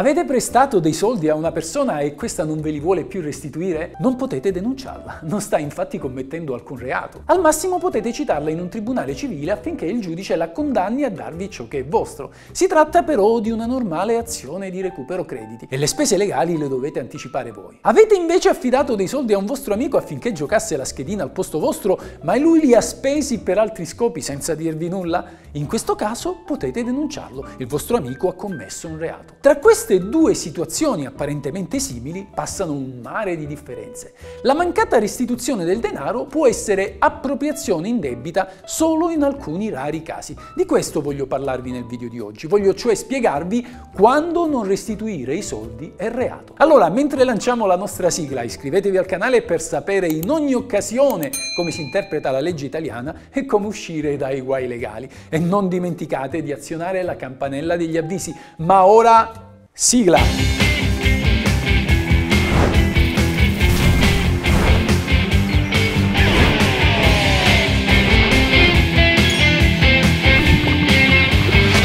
Avete prestato dei soldi a una persona e questa non ve li vuole più restituire? Non potete denunciarla, non sta infatti commettendo alcun reato. Al massimo potete citarla in un tribunale civile affinché il giudice la condanni a darvi ciò che è vostro. Si tratta però di una normale azione di recupero crediti e le spese legali le dovete anticipare voi. Avete invece affidato dei soldi a un vostro amico affinché giocasse la schedina al posto vostro, ma lui li ha spesi per altri scopi senza dirvi nulla? In questo caso potete denunciarlo, il vostro amico ha commesso un reato. Tra questi queste due situazioni apparentemente simili passano un mare di differenze. La mancata restituzione del denaro può essere appropriazione indebita solo in alcuni rari casi. Di questo voglio parlarvi nel video di oggi. Voglio cioè spiegarvi quando non restituire i soldi è reato. Allora, mentre lanciamo la nostra sigla, iscrivetevi al canale per sapere in ogni occasione come si interpreta la legge italiana e come uscire dai guai legali. E non dimenticate di azionare la campanella degli avvisi. Ma ora Sigla!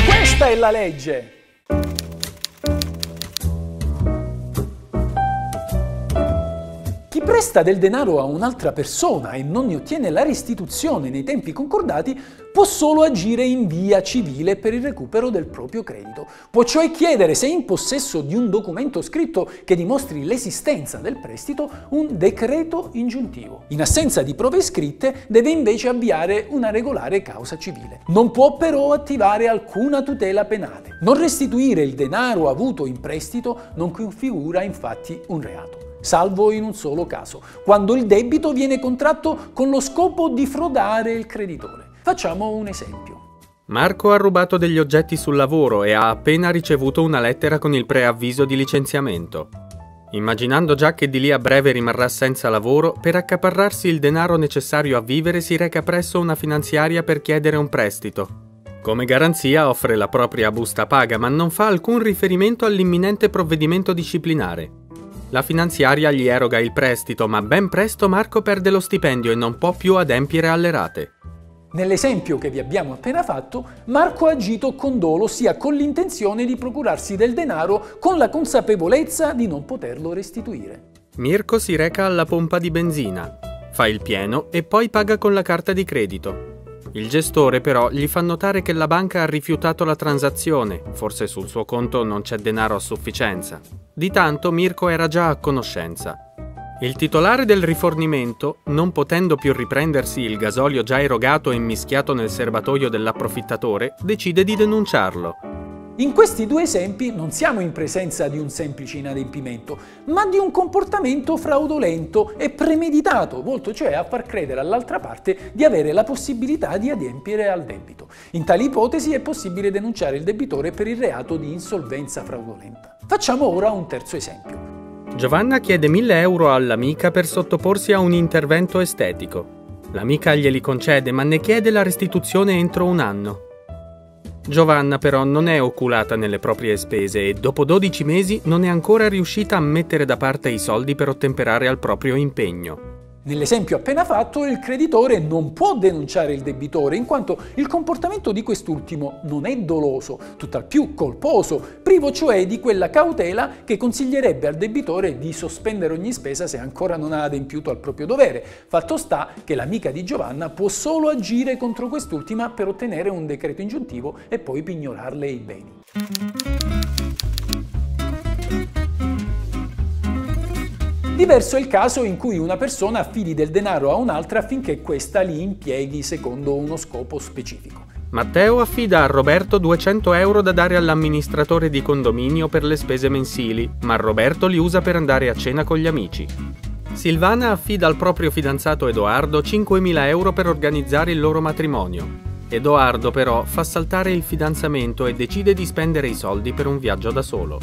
Questa è la legge! Presta del denaro a un'altra persona e non ne ottiene la restituzione nei tempi concordati può solo agire in via civile per il recupero del proprio credito. Può cioè chiedere, se in possesso di un documento scritto che dimostri l'esistenza del prestito, un decreto ingiuntivo. In assenza di prove scritte deve invece avviare una regolare causa civile. Non può però attivare alcuna tutela penale. Non restituire il denaro avuto in prestito non configura infatti un reato salvo in un solo caso, quando il debito viene contratto con lo scopo di frodare il creditore. Facciamo un esempio. Marco ha rubato degli oggetti sul lavoro e ha appena ricevuto una lettera con il preavviso di licenziamento. Immaginando già che di lì a breve rimarrà senza lavoro, per accaparrarsi il denaro necessario a vivere si reca presso una finanziaria per chiedere un prestito. Come garanzia offre la propria busta paga, ma non fa alcun riferimento all'imminente provvedimento disciplinare. La finanziaria gli eroga il prestito, ma ben presto Marco perde lo stipendio e non può più adempiere alle rate. Nell'esempio che vi abbiamo appena fatto, Marco ha agito con dolo sia con l'intenzione di procurarsi del denaro con la consapevolezza di non poterlo restituire. Mirko si reca alla pompa di benzina, fa il pieno e poi paga con la carta di credito. Il gestore però gli fa notare che la banca ha rifiutato la transazione, forse sul suo conto non c'è denaro a sufficienza. Di tanto Mirko era già a conoscenza. Il titolare del rifornimento, non potendo più riprendersi il gasolio già erogato e mischiato nel serbatoio dell'approfittatore, decide di denunciarlo. In questi due esempi non siamo in presenza di un semplice inadempimento, ma di un comportamento fraudolento e premeditato, volto cioè a far credere all'altra parte di avere la possibilità di adempiere al debito. In tali ipotesi è possibile denunciare il debitore per il reato di insolvenza fraudolenta. Facciamo ora un terzo esempio. Giovanna chiede 1000 euro all'amica per sottoporsi a un intervento estetico. L'amica glieli concede ma ne chiede la restituzione entro un anno. Giovanna però non è oculata nelle proprie spese e dopo 12 mesi non è ancora riuscita a mettere da parte i soldi per ottemperare al proprio impegno. Nell'esempio appena fatto, il creditore non può denunciare il debitore in quanto il comportamento di quest'ultimo non è doloso, tutt'al più colposo, privo cioè di quella cautela che consiglierebbe al debitore di sospendere ogni spesa se ancora non ha adempiuto al proprio dovere. Fatto sta che l'amica di Giovanna può solo agire contro quest'ultima per ottenere un decreto ingiuntivo e poi pignorarle i beni. Diverso è il caso in cui una persona affidi del denaro a un'altra affinché questa li impieghi secondo uno scopo specifico. Matteo affida a Roberto 200 euro da dare all'amministratore di condominio per le spese mensili, ma Roberto li usa per andare a cena con gli amici. Silvana affida al proprio fidanzato Edoardo 5.000 euro per organizzare il loro matrimonio. Edoardo però fa saltare il fidanzamento e decide di spendere i soldi per un viaggio da solo.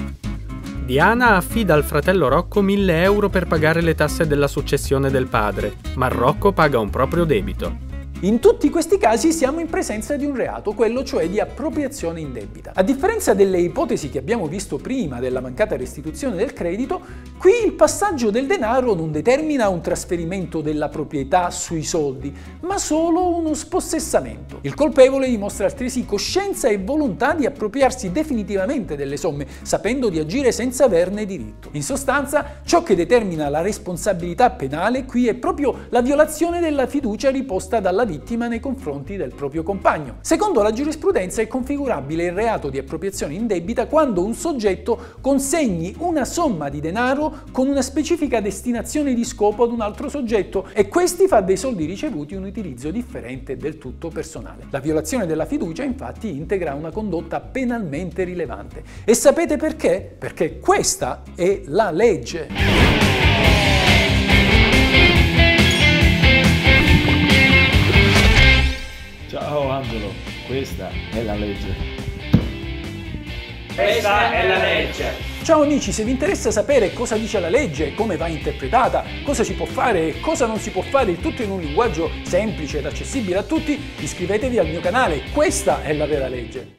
Diana affida al fratello Rocco 1000 euro per pagare le tasse della successione del padre, ma Rocco paga un proprio debito. In tutti questi casi siamo in presenza di un reato, quello cioè di appropriazione indebita. A differenza delle ipotesi che abbiamo visto prima della mancata restituzione del credito, qui il passaggio del denaro non determina un trasferimento della proprietà sui soldi, ma solo uno spossessamento. Il colpevole dimostra altresì coscienza e volontà di appropriarsi definitivamente delle somme, sapendo di agire senza averne diritto. In sostanza, ciò che determina la responsabilità penale qui è proprio la violazione della fiducia riposta dalla vittima nei confronti del proprio compagno. Secondo la giurisprudenza è configurabile il reato di appropriazione indebita quando un soggetto consegni una somma di denaro con una specifica destinazione di scopo ad un altro soggetto e questi fa dei soldi ricevuti un utilizzo differente del tutto personale. La violazione della fiducia infatti integra una condotta penalmente rilevante. E sapete perché? Perché questa è la legge. La legge. Questa è la legge. Ciao amici, se vi interessa sapere cosa dice la legge, come va interpretata, cosa si può fare e cosa non si può fare, il tutto in un linguaggio semplice ed accessibile a tutti, iscrivetevi al mio canale, questa è la vera legge.